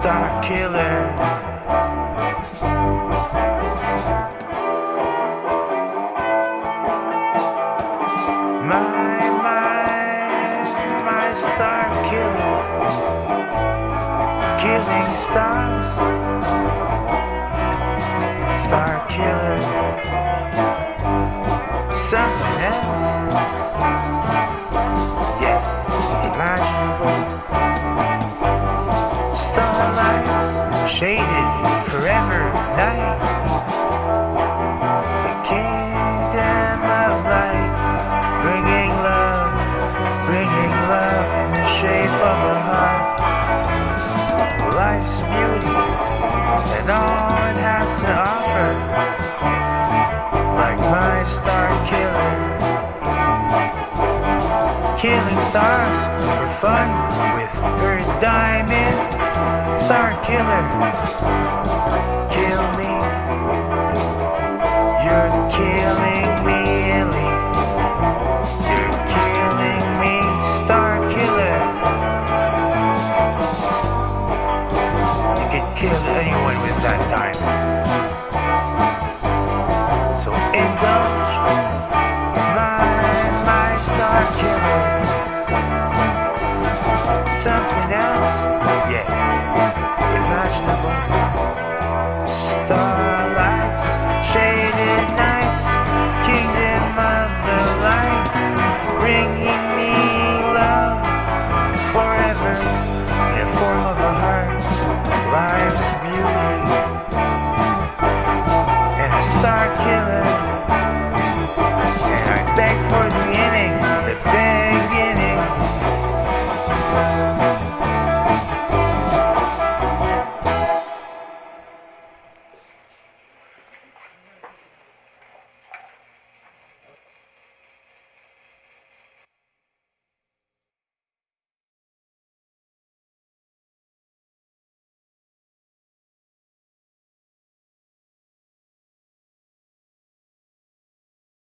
Star killer. My, my, my star killer. Killing stars. Shaded forever night. The kingdom of light, bringing love, bringing love in the shape of a heart. Life's beauty and all it has to offer, like my star killer. Killing stars for fun with her diamond star killer. Kill me. You're killing me, Ellie. You're killing me, star killer. You can kill anyone with that knife. So indulge my, my star killer. Something else? Yeah. saudade, tá bom?